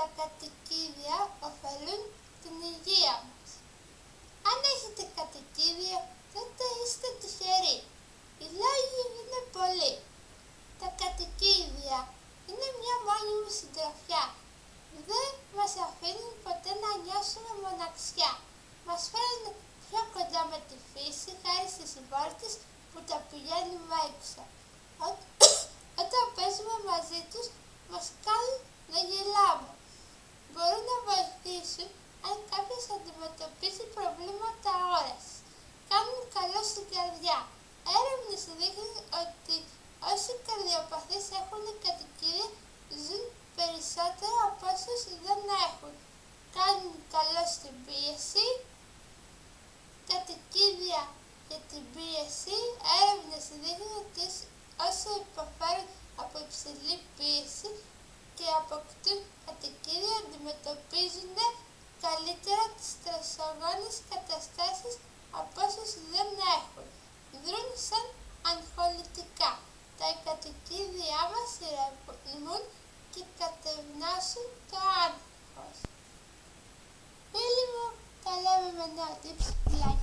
τα κατοικίδια ωφελούν την υγεία μας. Αν έχετε κατοικίδιο, τότε είστε τυχεροί. Οι λόγοι είναι πολύ. Τα κατοικίδια είναι μια μόνιμη συντροφιά. Δεν μας αφήνουν ποτέ να νιώσουμε μοναξιά. Μας φέρνουν πιο κοντά με τη φύση χάρη στις πόρτες που τα πηγαίνουμε έξω. Βοηθήσουν αν κάποιος αντιμετωπίζει προβλήματα όρασης. Κάνουν καλό στην καρδιά. Έρευνες δείχνουν ότι όσοι καρδιοπαθείς έχουν κατοικία ζουν περισσότερο από όσους δεν έχουν. Κάνουν καλό στην πίεση, κατοικίδια για την πίεση, έρευνες δείχνουν ότι όσοι υποφέρουν από υψηλή πίεση και αποκτούν πολιτικά. Τα κατοικίδια μας ηρεμούν και κατευνάσουν το άγχος. Φίλοι μου, τα λέμε με νέα tips, like.